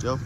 Joe?